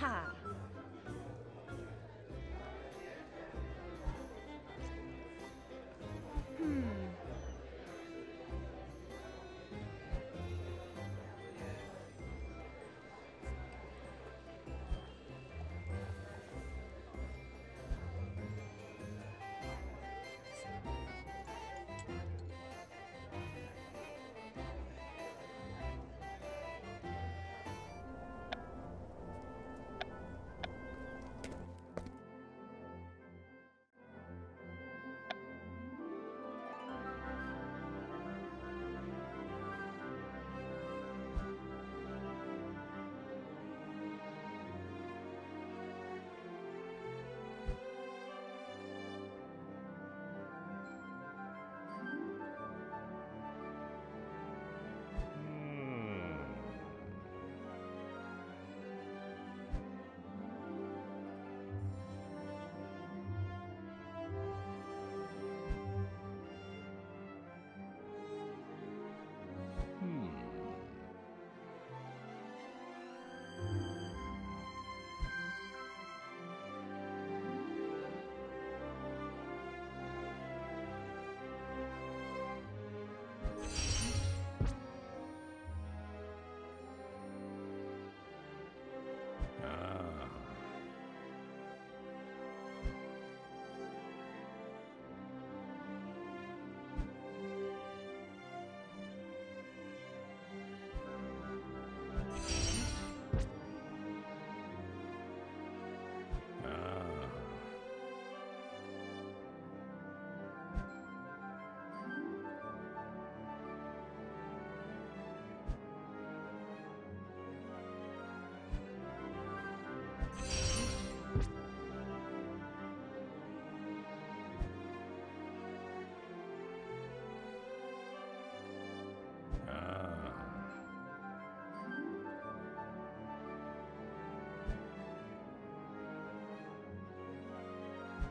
ค่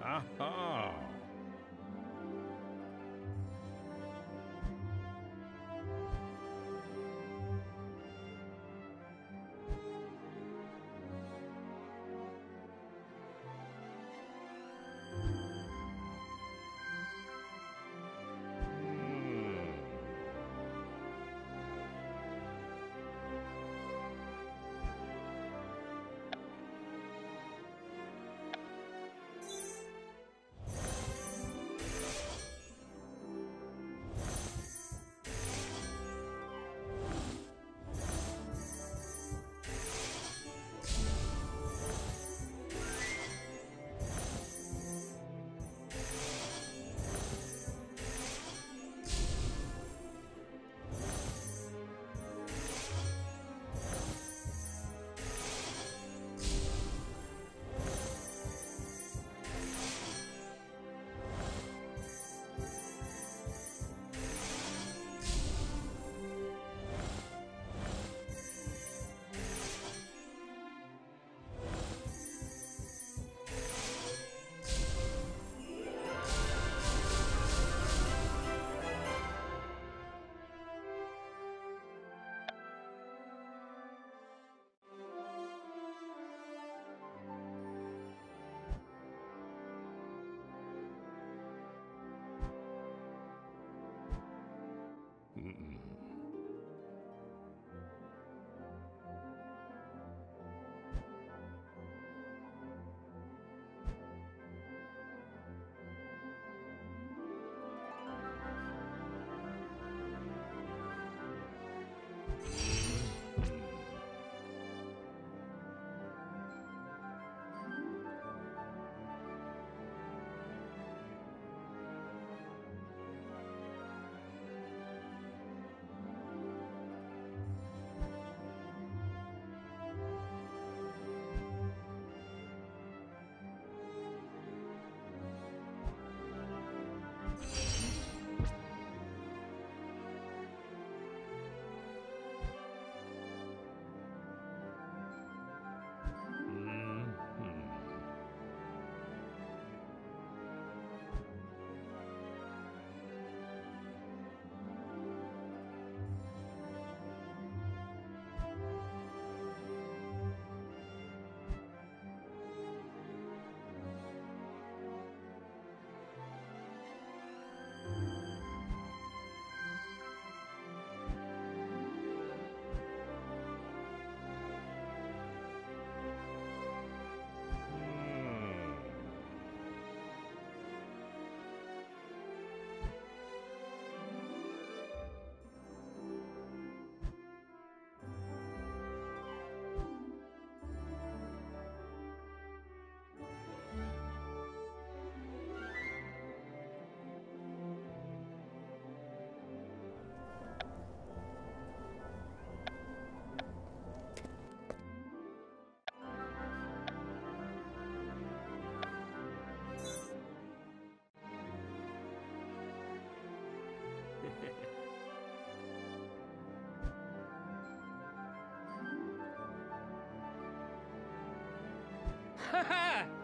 Aha! Ha ha! Ha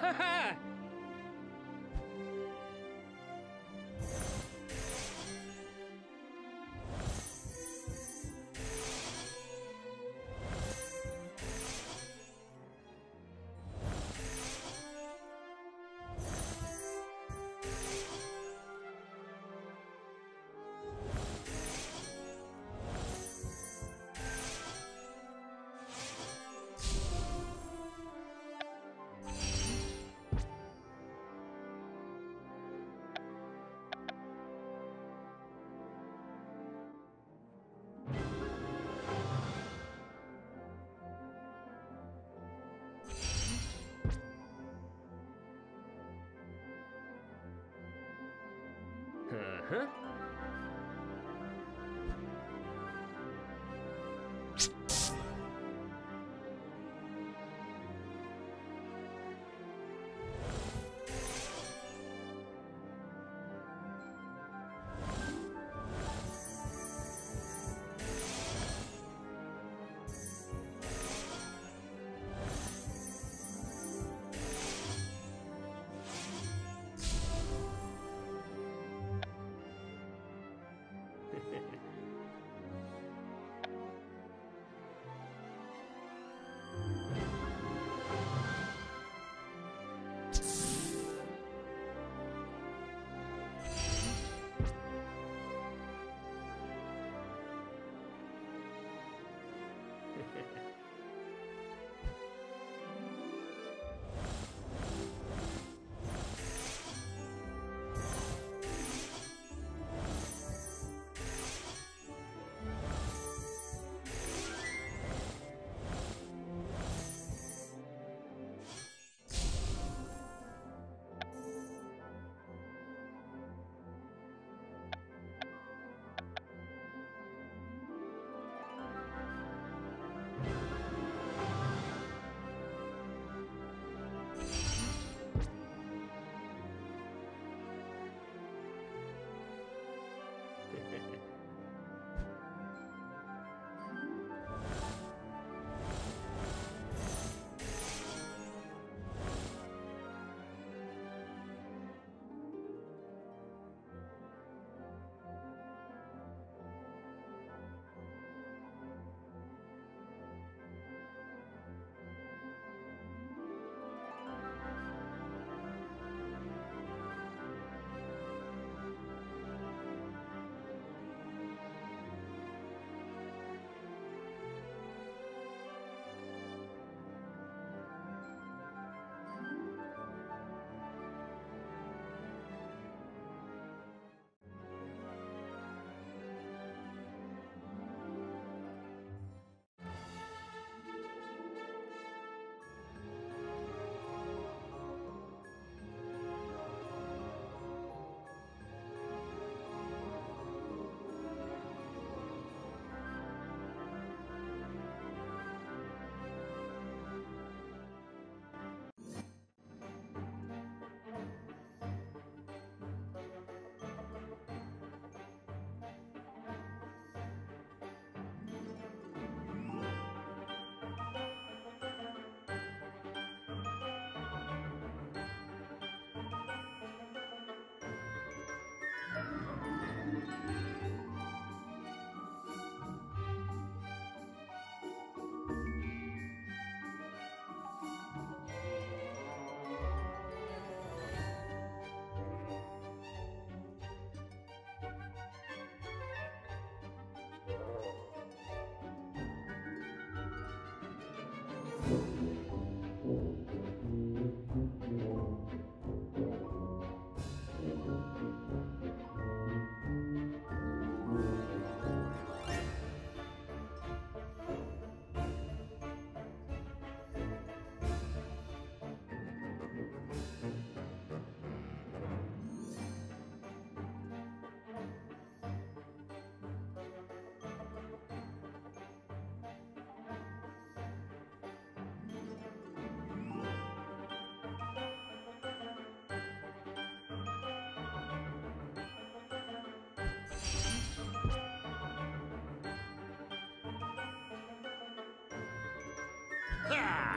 Ha ha! 哼。Ha!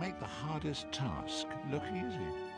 make the hardest task look easy.